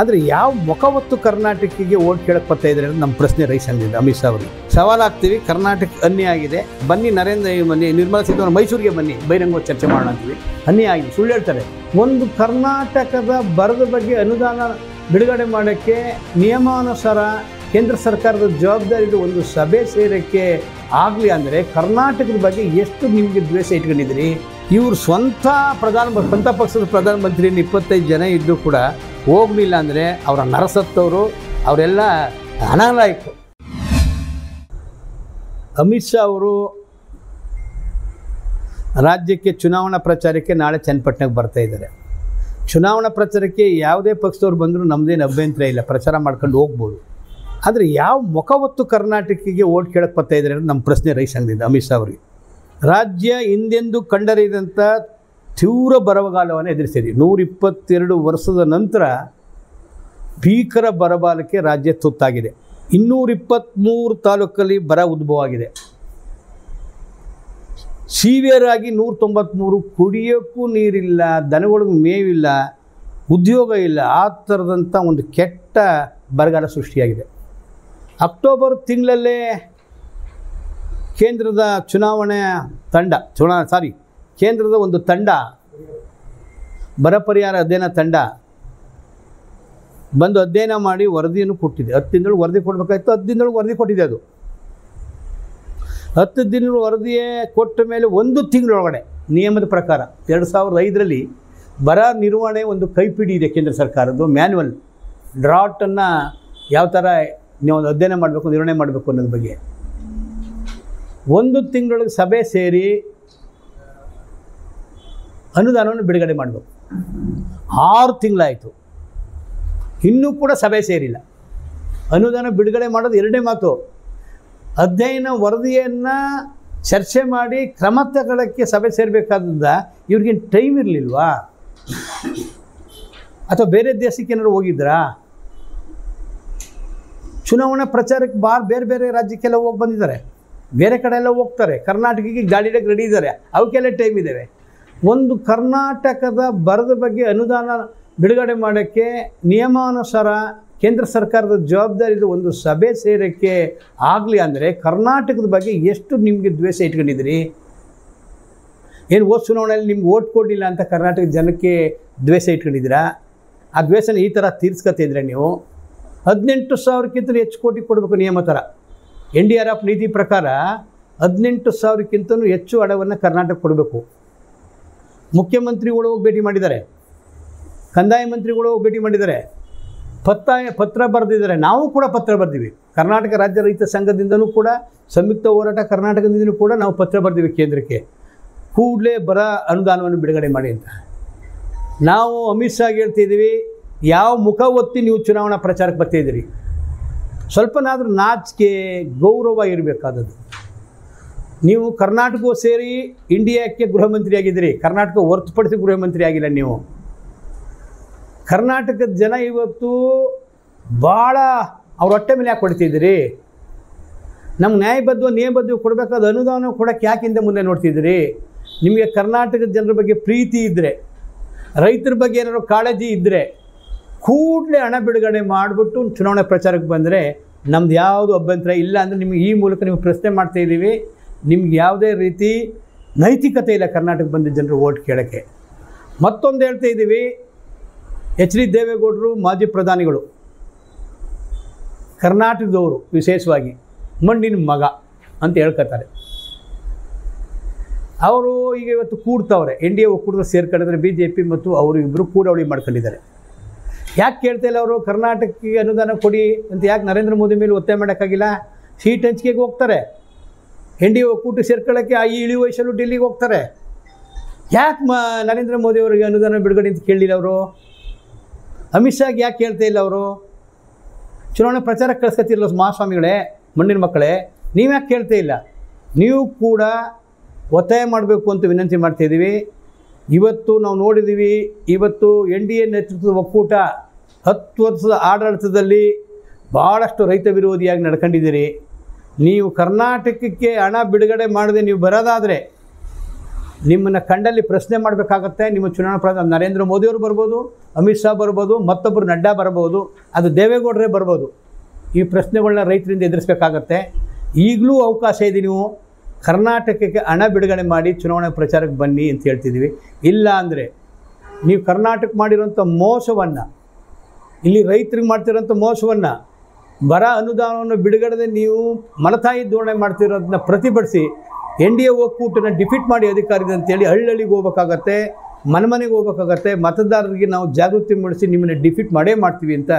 ಆದರೆ ಯಾವ ಮುಖವತ್ತು ಕರ್ನಾಟಕಕ್ಕೆ ಓಟ್ ಕೇಳಕ್ಕೆ ಬರ್ತಾ ಇದ್ದಾರೆ ಅಂತ ನಮ್ಮ ಪ್ರಶ್ನೆ ರೈಸ್ ಅಂದಿದೆ ಅಮಿತ್ ಶಾ ಅವರು ಸವಾಲಾಗ್ತೀವಿ ಕರ್ನಾಟಕ ಅನ್ಯ ಆಗಿದೆ. ಬನ್ನಿ ನರೇಂದ್ರ ಬನ್ನಿ, ನಿರ್ಮಲಾ ಸೀತಾರಾಮನ್ ಮೈಸೂರಿಗೆ ಬನ್ನಿ, ಬಹಿರಂಗ ಚರ್ಚೆ ಮಾಡೋಣ ಅಂತೀವಿ. ಅನ್ಯ ಆಗಿದೆ, ಸುಳ್ಳು ಹೇಳ್ತಾರೆ. ಒಂದು ಕರ್ನಾಟಕದ ಬರದ ಬಗ್ಗೆ ಅನುದಾನ ಬಿಡುಗಡೆ ಮಾಡೋಕ್ಕೆ ನಿಯಮಾನುಸಾರ ಕೇಂದ್ರ ಸರ್ಕಾರದ ಜವಾಬ್ದಾರಿದು ಒಂದು ಸಭೆ ಸೇರೋಕ್ಕೆ ಆಗಲಿ ಅಂದರೆ ಕರ್ನಾಟಕದ ಬಗ್ಗೆ ಎಷ್ಟು ನಿಮಗೆ ದ್ವೇಷ ಇಟ್ಕೊಂಡಿದ್ದೀರಿ? ಇವರು ಸ್ವಂತ ಪ್ರಧಾನ ಸ್ವಂತ ಪಕ್ಷದ ಪ್ರಧಾನಮಂತ್ರಿ ಇಪ್ಪತ್ತೈದು ಜನ ಇದ್ದು ಕೂಡ ಹೋಗಲಿಲ್ಲ ಅಂದರೆ ಅವರ ನರಸತ್ತವರು ಅವರೆಲ್ಲ ಅನಾಲಾಯಕರು ಅಮಿತ್ ಶಾ ಅವರು ರಾಜ್ಯಕ್ಕೆ ಚುನಾವಣಾ ಪ್ರಚಾರಕ್ಕೆ ನಾಳೆ ಚನ್ನಪಟ್ಟಣಕ್ಕೆ ಬರ್ತಾ ಇದ್ದಾರೆ. ಚುನಾವಣಾ ಪ್ರಚಾರಕ್ಕೆ ಯಾವುದೇ ಪಕ್ಷದವ್ರು ಬಂದರೂ ನಮ್ಮದೇನು ಅಭ್ಯಂತರ ಇಲ್ಲ. ಪ್ರಚಾರ ಮಾಡ್ಕೊಂಡು ಹೋಗ್ಬೋದು. ಆದರೆ ಯಾವ ಮುಖವತ್ತು ಕರ್ನಾಟಕಕ್ಕೆ ಓಟ್ ಕೇಳಕ್ಕೆ ಬರ್ತಾ ಇದ್ದಾರೆ ನಮ್ಮ ಪ್ರಶ್ನೆ ರೈಸ್ ಅಂಗದಿಂದ ಅಮಿತ್ ಶಾ ಅವರಿಗೆ. ರಾಜ್ಯ ಹಿಂದೆಂದು ಕಂಡರಿಯದಂಥ ತೀವ್ರ ಬರಗಾಲವನ್ನು ಎದುರಿಸಿದೆ ನೂರಿಪ್ಪತ್ತೆರಡು ವರ್ಷದ ನಂತರ ಭೀಕರ ಬರಬಾಲಕ್ಕೆ ರಾಜ್ಯ ತುತ್ತಾಗಿದೆ. ಇನ್ನೂರಿಪ್ಪತ್ತ್ಮೂರು ತಾಲೂಕಲ್ಲಿ ಬರ ಉದ್ಭವವಾಗಿದೆ ಸಿವಿಯರ್ ಆಗಿ ನೂರ ತೊಂಬತ್ತ್ಮೂರು ಕುಡಿಯೋಕ್ಕೂ ನೀರಿಲ್ಲ, ದನಗಳಿಗೂ ಮೇವಿಲ್ಲ, ಉದ್ಯೋಗ ಇಲ್ಲ, ಆ ಥರದಂಥ ಒಂದು ಕೆಟ್ಟ ಬರಗಾಲ ಸೃಷ್ಟಿಯಾಗಿದೆ. ಅಕ್ಟೋಬರ್ ತಿಂಗಳಲ್ಲೇ ಕೇಂದ್ರದ ಚುನಾವಣೆ ತಂಡ, ಚುನಾ ಸಾರಿ ಕೇಂದ್ರದ ಒಂದು ತಂಡ, ಬರ ಪರಿಹಾರ ಅಧ್ಯಯನ ತಂಡ ಬಂದು ಅಧ್ಯಯನ ಮಾಡಿ ವರದಿಯನ್ನು ಕೊಟ್ಟಿದೆ. ಹತ್ತು ದಿನದೊಳಗೆ ವರದಿ ಕೊಡಬೇಕಾಯ್ತು, ಹತ್ತು ದಿನದೊಳಗೆ ವರದಿ ಕೊಟ್ಟಿದೆ ಅದು. ಹತ್ತು ದಿನಗಳು ವರದಿಯೇ ಕೊಟ್ಟ ಮೇಲೆ ಒಂದು ತಿಂಗಳೊಳಗಡೆ ನಿಯಮದ ಪ್ರಕಾರ ಎರಡು ಸಾವಿರದ ಐದರಲ್ಲಿ ಬರ ನಿರ್ವಹಣೆ ಒಂದು ಕೈಪಿಡಿ ಇದೆ ಕೇಂದ್ರ ಸರ್ಕಾರದ್ದು, ಮ್ಯಾನ್ಯುವಲ್ ಡ್ರಾಟನ್ನು ಯಾವ ಥರ ನೀವು ಅಧ್ಯಯನ ಮಾಡಬೇಕು, ನಿರ್ವಹಣೆ ಮಾಡಬೇಕು ಅನ್ನೋದ್ರ ಬಗ್ಗೆ. ಒಂದು ತಿಂಗಳಿಗೆ ಸಭೆ ಸೇರಿ ಅನುದಾನವನ್ನು ಬಿಡುಗಡೆ ಮಾಡಬೇಕು. ಆರು ತಿಂಗಳಾಯಿತು. ಇನ್ನೂ ಕೂಡ ಸಭೆ ಸೇರಿಲ್ಲ. ಅನುದಾನ ಬಿಡುಗಡೆ ಮಾಡೋದು ಎರಡನೇ ಮಾತು. ಅಧ್ಯಯನ ವರದಿಯನ್ನು ಚರ್ಚೆ ಮಾಡಿ ಕ್ರಮ ತಗೊಳ್ಳೋಕ್ಕೆ ಸಭೆ ಸೇರಬೇಕಾದ್ರಿಂದ ಇವ್ರಿಗೇನು ಟೈಮ್ ಇರಲಿಲ್ವಾ? ಅಥವಾ ಬೇರೆ ದೇಶಕ್ಕೆ ಏನಾದ್ರು ಹೋಗಿದ್ರಾ? ಚುನಾವಣಾ ಪ್ರಚಾರಕ್ಕೆ ಬಾರ್ ಬೇರೆ ಬೇರೆ ರಾಜ್ಯಕ್ಕೆಲ್ಲ ಹೋಗಿ ಬಂದಿದ್ದಾರೆ. ಬೇರೆ ಕಡೆ ಎಲ್ಲ ಹೋಗ್ತಾರೆ. ಕರ್ನಾಟಕಕ್ಕೆ ಗಾಡಿಡಕ್ಕೆ ರೆಡಿ ಇದ್ದಾರೆ. ಅವಕ್ಕೆಲ್ಲ ಟೈಮ್ ಇದ್ದಾವೆ. ಒಂದು ಕರ್ನಾಟಕದ ಬರದ ಬಗ್ಗೆ ಅನುದಾನ ಬಿಡುಗಡೆ ಮಾಡೋಕ್ಕೆ ನಿಯಮಾನುಸಾರ ಕೇಂದ್ರ ಸರ್ಕಾರದ ಜವಾಬ್ದಾರಿದು ಒಂದು ಸಭೆ ಸೇರೋಕ್ಕೆ ಆಗಲಿ ಅಂದರೆ ಕರ್ನಾಟಕದ ಬಗ್ಗೆ ಎಷ್ಟು ನಿಮಗೆ ದ್ವೇಷ ಇಟ್ಕೊಂಡಿದ್ದೀರಿ? ಏನು ಓಟ್ ಚುನಾವಣೆಯಲ್ಲಿ ನಿಮ್ಗೆ ಓಟ್ ಕೊಡಲಿಲ್ಲ ಅಂತ ಕರ್ನಾಟಕ ಜನಕ್ಕೆ ದ್ವೇಷ ಇಟ್ಕೊಂಡಿದ್ದೀರಾ? ಆ ದ್ವೇಷನ ಈ ಥರ ತೀರ್ಸ್ಕೊತಿದ್ರೆ ನೀವು ಹದಿನೆಂಟು ಸಾವಿರಕ್ಕಿಂತ ಹೆಚ್ಚು ಕೋಟಿ ಕೊಡಬೇಕು ನಿಯಮ ಥರ. ಎನ್ ಡಿ ಆರ್ ಎಫ್ ನೀತಿ ಪ್ರಕಾರ ಹದಿನೆಂಟು ಸಾವಿರಕ್ಕಿಂತಲೂ ಹೆಚ್ಚು ಹಣವನ್ನು ಕರ್ನಾಟಕ ಕೊಡಬೇಕು. ಮುಖ್ಯಮಂತ್ರಿಗಳು ಹೋಗಿ ಭೇಟಿ ಮಾಡಿದ್ದಾರೆ. ಕಂದಾಯ ಮಂತ್ರಿಗಳು ಹೋಗಿ ಭೇಟಿ ಮಾಡಿದ್ದಾರೆ. ಪತ್ತಾಯ ಪತ್ರ ಬರೆದಿದ್ದಾರೆ. ನಾವು ಕೂಡ ಪತ್ರ ಬರೆದಿವಿ. ಕರ್ನಾಟಕ ರಾಜ್ಯ ರೈತ ಸಂಘದಿಂದಲೂ ಕೂಡ, ಸಂಯುಕ್ತ ಹೋರಾಟ ಕರ್ನಾಟಕದಿಂದಲೂ ಕೂಡ ನಾವು ಪತ್ರ ಬರೆದಿವಿ ಕೇಂದ್ರಕ್ಕೆ. ಕೂಡಲೇ ಬರ ಅನುದಾನವನ್ನು ಬಿಡುಗಡೆ ಮಾಡಿ ಅಂತ. ನಾವು ಅಮಿತ್ ಶಾಗೆ ಹೇಳ್ತಿದ್ದೀವಿ ಯಾವ ಮುಖ ಒತ್ತಿ ನೀವು ಚುನಾವಣಾ ಪ್ರಚಾರಕ್ಕೆ ಬರ್ತಾಯಿದ್ದೀರಿ ಸ್ವಲ್ಪನಾದರೂ ನಾಚಿಕೆ, ಗೌರವ ಇರಬೇಕಾದದ್ದು. ನೀವು ಕರ್ನಾಟಕ ಸೇರಿ ಇಂಡಿಯಾಕ್ಕೆ ಗೃಹ ಮಂತ್ರಿ ಆಗಿದ್ದೀರಿ ಕರ್ನಾಟಕ ಹೊರತುಪಡಿಸಿ ಗೃಹ ಮಂತ್ರಿ ಆಗಿಲ್ಲ ನೀವು. ಕರ್ನಾಟಕದ ಜನ ಇವತ್ತು ಭಾಳ ಅವ್ರ ಹೊಟ್ಟೆ ಮೇಲೆ ಯಾಕೆ ಕೊಡ್ತಿದ್ದೀರಿ ನಮ್ಗೆ ನ್ಯಾಯಬದ್ಧ, ನಿಯಮಬದ್ಧ ಕೊಡಬೇಕಾದ ಅನುದಾನ ಕೊಡೋಕ್ಕೆ ಯಾಕಿಂದ ಮುಂದೆ ನೋಡ್ತಿದ್ದೀರಿ? ನಿಮಗೆ ಕರ್ನಾಟಕದ ಜನರ ಬಗ್ಗೆ ಪ್ರೀತಿ ಇದ್ದರೆ ರೈತರ ಬಗ್ಗೆ ಏನಾದರೂ ಕಾಳಜಿ ಇದ್ದರೆ ಕೂಡಲೇ ಹಣ ಬಿಡುಗಡೆ ಮಾಡಿಬಿಟ್ಟು ಚುನಾವಣೆ ಪ್ರಚಾರಕ್ಕೆ ಬಂದರೆ ನಮ್ದು ಯಾವುದು ಅಭ್ಯಂತರ ಇಲ್ಲ ಅಂದರೆ ನಿಮಗೆ ಈ ಮೂಲಕ ನೀವು ಪ್ರಶ್ನೆ ಮಾಡ್ತಾ ಇದ್ದೀವಿ. ನಿಮ್ಗೆ ಯಾವುದೇ ರೀತಿ ನೈತಿಕತೆ ಇಲ್ಲ ಕರ್ನಾಟಕ ಬಂದ ಜನರು ಓಟ್ ಕೇಳೋಕ್ಕೆ. ಮತ್ತೊಂದು ಹೇಳ್ತಾ ಇದ್ದೀವಿ, ಎಚ್ ಡಿ ದೇವೇಗೌಡರು ಮಾಜಿ ಪ್ರಧಾನಿಗಳು. ಕರ್ನಾಟಕದವರು ವಿಶೇಷವಾಗಿ ಮಣ್ಣಿನ ಮಗ ಅಂತ ಹೇಳ್ಕೊತಾರೆ ಅವರು ಈಗ ಇವತ್ತು ಕೂಡ್ತವ್ರೆ, ಎನ್ ಡಿ ಎ ಒಕ್ಕೂಟದ ಸೇರ್ಕೊಂಡಿದ್ದಾರೆ, ಬಿ ಜೆ ಪಿ ಮತ್ತು ಅವರು ಇಬ್ಬರು ಕೂಡವಳಿ ಮಾಡ್ಕೊಂಡಿದ್ದಾರೆ. ಯಾಕೆ ಕೇಳ್ತಾ ಇಲ್ಲ ಅವರು? ಕರ್ನಾಟಕಕ್ಕೆ ಅನುದಾನ ಕೊಡಿ ಅಂತ ಯಾಕೆ ನರೇಂದ್ರ ಮೋದಿ ಮೇಲೆ ಒತ್ತಾಯ ಮಾಡೋಕ್ಕಾಗಿಲ್ಲ? ಸೀಟ್ ಹಂಚಿಕೆಗೆ ಹೋಗ್ತಾರೆ. ಎನ್ ಡಿ ಎ ಒಕ್ಕೂಟ ಸೇರ್ಕೊಳ್ಳೋಕ್ಕೆ ಆ ಈ ಇಳಿ ವಯಸ್ಸಲ್ಲೂ ಡೆಲ್ಲಿಗೆ ಹೋಗ್ತಾರೆ. ಯಾಕೆ ಮ, ನರೇಂದ್ರ ಮೋದಿ ಅವರಿಗೆ ಅನುದಾನ ಬಿಡುಗಡೆ ಅಂತ ಕೇಳಲಿಲ್ಲ ಅವರು? ಅಮಿತ್ ಶಾಗೆ ಯಾಕೆ ಕೇಳ್ತಾ ಇಲ್ಲ ಅವರು? ಚುನಾವಣೆ ಪ್ರಚಾರ ಕಳ್ಸ್ಕತ್ತಿರಲ್ಲ ಮಹಾಸ್ವಾಮಿಗಳೇ, ಮಣ್ಣಿನ ಮಕ್ಕಳೇ, ನೀವು ಯಾಕೆ ಕೇಳ್ತಾ ಇಲ್ಲ? ನೀವು ಕೂಡ ಒತ್ತಾಯ ಮಾಡಬೇಕು ಅಂತ ವಿನಂತಿ ಮಾಡ್ತಾಯಿದ್ದೀವಿ ಇವತ್ತು ನಾವು ನೋಡಿದ್ದೀವಿ ಇವತ್ತು ಎನ್ ಡಿ ಎ ನೇತೃತ್ವದ ಒಕ್ಕೂಟ ಹತ್ತು ವರ್ಷದ ಆಡಳಿತದಲ್ಲಿ ಭಾಳಷ್ಟು ರೈತ ವಿರೋಧಿಯಾಗಿ ನಡ್ಕೊಂಡಿದ್ದೀರಿ. ನೀವು ಕರ್ನಾಟಕಕ್ಕೆ ಹಣ ಬಿಡುಗಡೆ ಮಾಡದೆ ನೀವು ಬರೋದಾದರೆ ನಿಮ್ಮನ್ನು ಕಂಡಲ್ಲಿ ಪ್ರಶ್ನೆ ಮಾಡಬೇಕಾಗತ್ತೆ. ನಿಮ್ಮ ಚುನಾವಣಾ ಪ್ರಧಾನ ನರೇಂದ್ರ ಮೋದಿಯವರು ಬರ್ಬೋದು, ಅಮಿತ್ ಶಾ ಬರ್ಬೋದು ಮತ್ತೊಬ್ಬರು ನಡ್ಡಾ ಬರ್ಬೋದು, ಅದು ದೇವೇಗೌಡರೇ ಬರ್ಬೋದು. ಈ ಪ್ರಶ್ನೆಗಳನ್ನ ರೈತರಿಂದ ಎದುರಿಸಬೇಕಾಗತ್ತೆ. ಈಗಲೂ ಅವಕಾಶ ಇದೆ ನೀವು ಕರ್ನಾಟಕಕ್ಕೆ ಹಣ ಬಿಡುಗಡೆ ಮಾಡಿ ಚುನಾವಣಾ ಪ್ರಚಾರಕ್ಕೆ ಬನ್ನಿ ಅಂತ ಹೇಳ್ತಿದ್ದೀವಿ. ಇಲ್ಲ ಅಂದರೆ ನೀವು ಕರ್ನಾಟಕ ಮಾಡಿರೋಂಥ ಮೋಸವನ್ನು, ಇಲ್ಲಿ ರೈತರಿಗೆ ಮಾಡ್ತಿರೋಂಥ ಮೋಸವನ್ನು ಬರ ಅನುದಾನವನ್ನು ಬಿಡುಗಡೆ ನೀವು ಮಲತಾಯಿ ಧೋರಣೆ ಮಾಡ್ತಿರೋದನ್ನ ಪ್ರತಿಭಟಿಸಿ ಎನ್ ಡಿ ಎ ಒಕ್ಕೂಟನ ಡಿಫೀಟ್ ಮಾಡಿ ಅಧಿಕಾರಿದೆ ಅಂತೇಳಿ ಹಳ್ಳಿಗೆ ಹೋಗ್ಬೇಕಾಗತ್ತೆ ಮನೆಮನೆಗೆ ಹೋಗ್ಬೇಕಾಗತ್ತೆ ಮತದಾರರಿಗೆ ನಾವು ಜಾಗೃತಿ ಮೂಡಿಸಿ ನಿಮ್ಮನ್ನು ಡಿಫೀಟ್ ಮಾಡೇ ಮಾಡ್ತೀವಿ ಅಂತ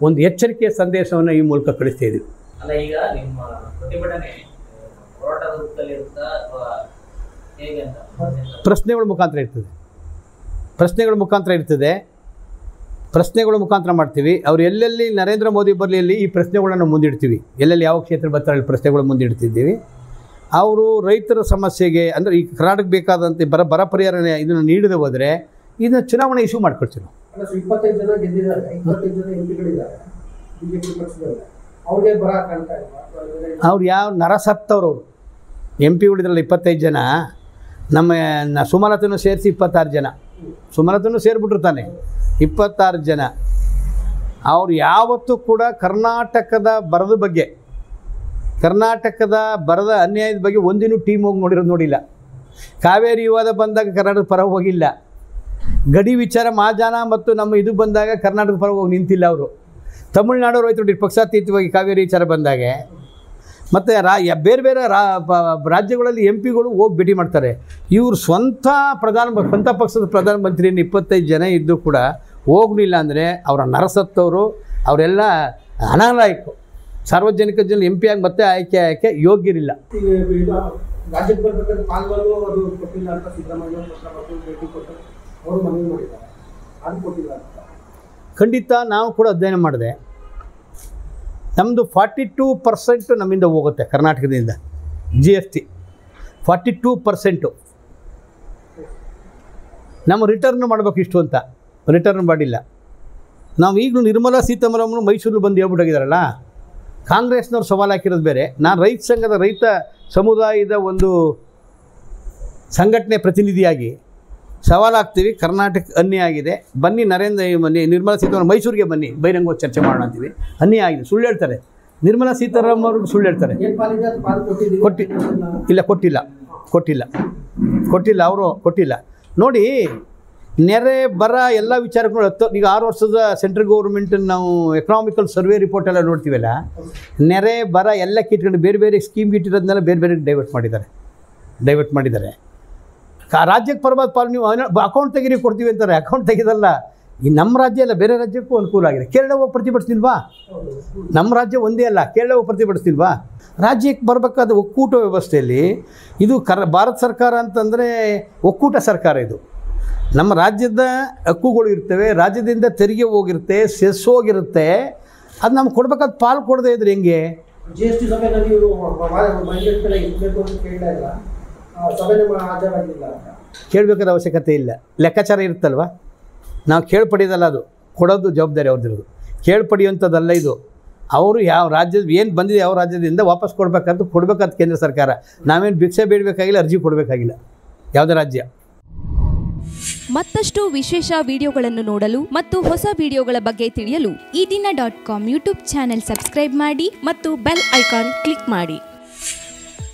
ಒಂದು ಎಚ್ಚರಿಕೆಯ ಸಂದೇಶವನ್ನು ಈ ಮೂಲಕ ಕಳಿಸ್ತಾ ಇದ್ದೀವಿ. ಅಲ್ಲ ಈಗ ನಿಮ್ಮ ಪ್ರತಿಭಟನೆ ಹೋರಾಟದ ರೂಪದಲ್ಲಿ ಇರುತ್ತಾ ಅಥವಾ ಹೇಗೆ ಅಂತ? ಪ್ರಶ್ನೆಗಳ ಮುಖಾಂತರ ಇರ್ತದೆ. ಪ್ರಶ್ನೆಗಳ ಮುಖಾಂತರ ಇರ್ತದೆ. ಪ್ರಶ್ನೆಗಳ ಮುಖಾಂತರ ಮಾಡ್ತೀವಿ. ಅವ್ರು ಎಲ್ಲೆಲ್ಲಿ ನರೇಂದ್ರ ಮೋದಿ ಬರಲಿ ಅಲ್ಲಿ ಈ ಪ್ರಶ್ನೆಗಳನ್ನು ಮುಂದಿಡ್ತೀವಿ. ಎಲ್ಲೆಲ್ಲಿ ಯಾವ ಕ್ಷೇತ್ರ ಬರ್ತಾರೆ ಅಲ್ಲಿ ಪ್ರಶ್ನೆಗಳು ಮುಂದಿಡ್ತಿದ್ದೀವಿ. ಅವರು ರೈತರ ಸಮಸ್ಯೆಗೆ ಅಂದರೆ ಈ ಕರ್ನಾಟಕ ಬೇಕಾದಂಥ ಬರ ಬರ ಪರಿಹಾರ ಇದನ್ನು ನೀಡದೆ ಹೋದರೆ ಇದನ್ನು ಚುನಾವಣೆ ಇಶ್ಯೂ ಮಾಡ್ಕೊಳ್ತೀವಿ ಅವ್ರು ಯಾವ ನರಸತ್ತವ್ರು ಅವರು. ಎಂ ಪಿ ಉಳಿದ್ರಲ್ಲ ಇಪ್ಪತ್ತೈದು ಜನ. ನಮ್ಮ ಸುಮಲತನ ಸುಮಲತನ್ನು ಸೇರಿಸಿ ಇಪ್ಪತ್ತಾರು ಜನ. ಸುಮಲತನ್ನು ಸೇರಿಬಿಟ್ಟಿರ್ತಾನೆ. ಇಪ್ಪತ್ತಾರು ಜನ. ಅವ್ರು ಯಾವತ್ತೂ ಕೂಡ ಕರ್ನಾಟಕದ ಬರದ ಬಗ್ಗೆ, ಕರ್ನಾಟಕದ ಬರದ ಅನ್ಯಾಯದ ಬಗ್ಗೆ ಒಂದಿನೂ ಟೀಮ್ ಹೋಗಿ ನೋಡಿರೋದು ನೋಡಿಲ್ಲ. ಕಾವೇರಿ ವಿವಾದ ಬಂದಾಗ ಕರ್ನಾಟಕ ಪರ ಹೋಗಿಲ್ಲ. ಗಡಿ ವಿಚಾರ ಮಹಾಜಾನ ಮತ್ತು ನಮ್ಮ ಇದು ಬಂದಾಗ ಕರ್ನಾಟಕ ಪರ ಹೋಗಿ ನಿಂತಿಲ್ಲ ಅವರು. ತಮಿಳ್ನಾಡು ರೈತರು ಪಕ್ಷಾತೀತವಾಗಿ ಕಾವೇರಿ ವಿಚಾರ ಬಂದಾಗೆ ಮತ್ತು ರಾ ಯ- ಬೇರೆ ಬೇರೆ ರಾ ರಾಜ್ಯಗಳಲ್ಲಿ ಎಂ ಪಿಗಳು ಹೋಗಿ ಭೇಟಿ ಮಾಡ್ತಾರೆ. ಇವರು ಸ್ವಂತ ಪ್ರಧಾನ ಸ್ವಂತ ಪಕ್ಷದ ಪ್ರಧಾನಮಂತ್ರಿಯನ್ನು ಇಪ್ಪತ್ತೈದು ಜನ ಇದ್ದು ಕೂಡ ಹೋಗಲಿಲ್ಲ ಅಂದರೆ ಅವರ ನರಸತ್ತವರು ಅವರೆಲ್ಲ ಅನಾಲಾಯಕು ಸಾರ್ವಜನಿಕ ಜನ ಎಂ ಪಿ ಆಗಿ ಮತ್ತೆ ಆಯ್ಕೆ ಆಯ್ಕೆ ಯೋಗ್ಯರಿಲ್ಲ. ಖಂಡಿತ ನಾವು ಕೂಡ ಅಧ್ಯಯನ ಮಾಡಿದೆ. ನಮ್ಮದು ಫಾರ್ಟಿ ಟೂ ಪರ್ಸೆಂಟು ನಮ್ಮಿಂದ ಹೋಗುತ್ತೆ ಕರ್ನಾಟಕದಿಂದ G S T forty two percent. ನಮ್ಮ ರಿಟರ್ನ್ ಮಾಡಬೇಕು ಇಷ್ಟು ಅಂತ. ರಿಟರ್ನ್ ಮಾಡಿಲ್ಲ. ನಾವು ಈಗಲೂ ನಿರ್ಮಲಾ ಸೀತಾರಾಮನ್ ಮೈಸೂರಲ್ಲಿ ಬಂದು ಹೇಳ್ಬಿಟ್ಟೋಗಿದಾರಲ್ಲ ಕಾಂಗ್ರೆಸ್ನವ್ರು ಸವಾಲು ಹಾಕಿರೋದು ಬೇರೆ. ನಾನು ರೈತ ಸಂಘದ ರೈತ ಸಮುದಾಯದ ಒಂದು ಸಂಘಟನೆ ಪ್ರತಿನಿಧಿಯಾಗಿ ಸವಾಲು ಹಾಕ್ತೀವಿ ಕರ್ನಾಟಕ ಅನ್ಯಾಯ ಆಗಿದೆ. ಬನ್ನಿ ನರೇಂದ್ರ ಬನ್ನಿ, ನಿರ್ಮಲಾ ಸೀತಾರಾಮನ್ ಮೈಸೂರಿಗೆ ಬನ್ನಿ. ಬಹಿರಂಗ ಚರ್ಚೆ ಮಾಡೋಣ ಅಂತೀವಿ. ಅನ್ಯಾಯ ಆಗಿದೆ. ಸುಳ್ಳು ಹೇಳ್ತಾರೆ. ನಿರ್ಮಲಾ ಸೀತಾರಾಮನ್ ಅವರು ಸುಳ್ಳು ಹೇಳ್ತಾರೆ. ಕೊಟ್ಟಿ ಇಲ್ಲ, ಕೊಟ್ಟಿಲ್ಲ ಕೊಟ್ಟಿಲ್ಲ ಕೊಟ್ಟಿಲ್ಲ, ಅವರು ಕೊಟ್ಟಿಲ್ಲ. ನೋಡಿ, ನೆರೆ ಬರ ಎಲ್ಲ ವಿಚಾರಕ್ಕೂ ಹತ್ತು, ಈಗ ಆರು ವರ್ಷದ ಸೆಂಟ್ರಲ್ ಗೌರ್ಮೆಂಟ್ ನಾವು ಎಕನಾಮಿಕಲ್ ಸರ್ವೆ ರಿಪೋರ್ಟ್ ಎಲ್ಲ ನೋಡ್ತೀವಲ್ಲ, ನೆರೆ ಬರ ಎಲ್ಲ ಕಿಟ್ಕೊಂಡು ಬೇರೆ ಬೇರೆ ಸ್ಕೀಮ್ ಇಟ್ಟಿರೋದನ್ನೆಲ್ಲ ಬೇರೆ ಬೇರೆ ಡೈವರ್ಟ್ ಮಾಡಿದ್ದಾರೆ. ಡೈವರ್ಟ್ ಮಾಡಿದ್ದಾರೆ. ರಾಜ್ಯಕ್ಕೆ ಪರವಾದ ಪಾಲು ನೀವು ಅಕೌಂಟ್ ತೆಗೀರಿ ಕೊಡ್ತೀವಿ ಅಂತಾರೆ. ಅಕೌಂಟ್ ತೆಗೆದಲ್ಲ, ಈ ನಮ್ಮ ರಾಜ್ಯ ಅಲ್ಲ ಬೇರೆ ರಾಜ್ಯಕ್ಕೂ ಅನುಕೂಲ ಆಗಿದೆ. ಕೇರಳ ಹೋಗಿ ಪ್ರತಿಭಟಿಸ್ತಿಲ್ವಾ? ನಮ್ಮ ರಾಜ್ಯ ಒಂದೇ ಅಲ್ಲ ಕೇರಳ ಹೋಗಿ ಪ್ರತಿಭಟಿಸ್ತಿಲ್ವಾ? ರಾಜ್ಯಕ್ಕೆ ಬರಬೇಕಾದ ಒಕ್ಕೂಟ ವ್ಯವಸ್ಥೆಯಲ್ಲಿ ಇದು ಕರ್ ಭಾರತ ಸರ್ಕಾರ ಅಂತಂದರೆ ಒಕ್ಕೂಟ ಸರ್ಕಾರ ಇದು. ನಮ್ಮ ರಾಜ್ಯದ ಹಕ್ಕುಗಳು ಇರ್ತವೆ, ರಾಜ್ಯದಿಂದ ತೆರಿಗೆ ಹೋಗಿರುತ್ತೆ, ಸೆಸ್ ಹೋಗಿರುತ್ತೆ. ಅದು ನಮ್ಗೆ ಕೊಡ್ಬೇಕಾದ ಪಾಲು ಕೊಡದೇ ಇದ್ರೆ ಹೆಂಗೆ? ಜಿ ಎಸ್ ಟಿ ಕೇಳಬೇಕಾದ ಅವಶ್ಯಕತೆ ಇಲ್ಲ. ಲೆಕ್ಕಾಚಾರ ಇರುತ್ತಲ್ವ? ನಾವು ಕೇಳ್ಪಡಿಯೋದಲ್ಲ ಅದು. ಕೊಡೋದು ಜವಾಬ್ದಾರಿ ಅವ್ರದ್ದಿರೋದು. ಕೇಳ್ಪಡಿಯುವಂಥದ್ದಲ್ಲ ಇದು. ಅವರು ಯಾವ ರಾಜ್ಯದ ಏನು ಬಂದಿದೆ ಯಾವ ರಾಜ್ಯದಿಂದ ವಾಪಸ್ ಕೊಡಬೇಕಂತ ಕೊಡಬೇಕಂತ ಕೇಂದ್ರ ಸರ್ಕಾರ. ನಾವೇನು ಭಿಕ್ಷೆ ಬೇಡಬೇಕಾಗಿಲ್ಲ ಅರ್ಜಿ ಕೊಡಬೇಕಾಗಿಲ್ಲ. ಯಾವುದೇ ರಾಜ್ಯ. ಮತ್ತಷ್ಟು ವಿಶೇಷ ವಿಡಿಯೋಗಳನ್ನು ನೋಡಲು ಮತ್ತು ಹೊಸ ವಿಡಿಯೋಗಳ ಬಗ್ಗೆ ತಿಳಿಯಲು Ee Dina dot com YouTube channel subscribe ಮಾಡಿ ಮತ್ತು ಬೆಲ್ ಐಕಾನ್ ಕ್ಲಿಕ್ ಮಾಡಿ.